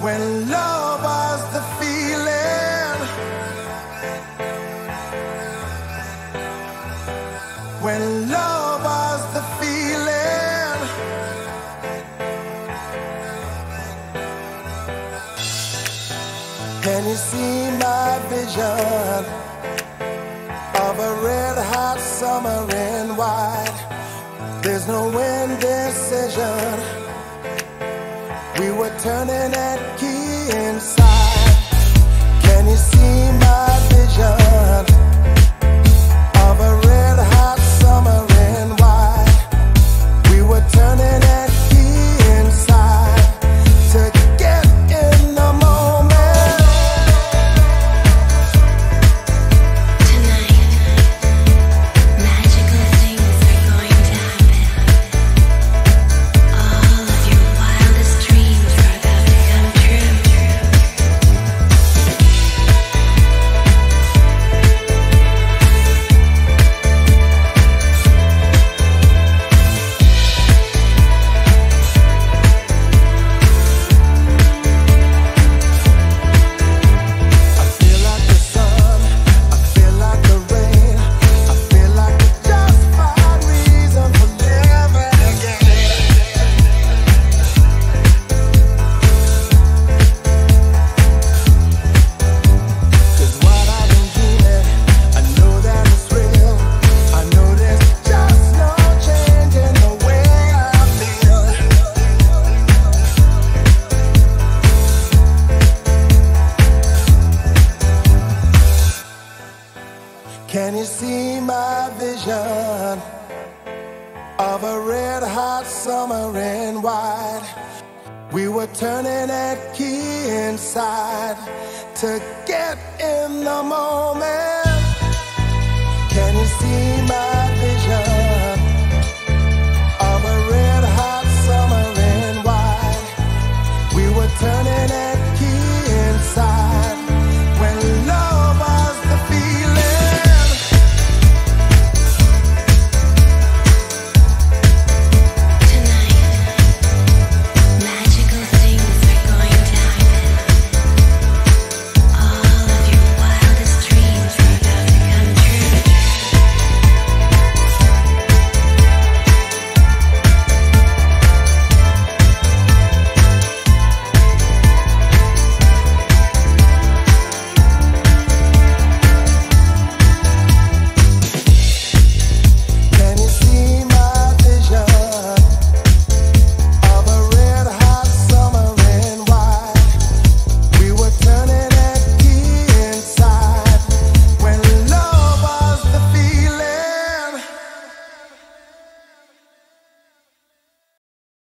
When love was the feeling. When love was the feeling. Can you see my vision of a red hot summer in white? There's no way. Turning that key inside. Can you see my vision of a red hot summer in white? We were turning that key inside to get in the moment. Can you see my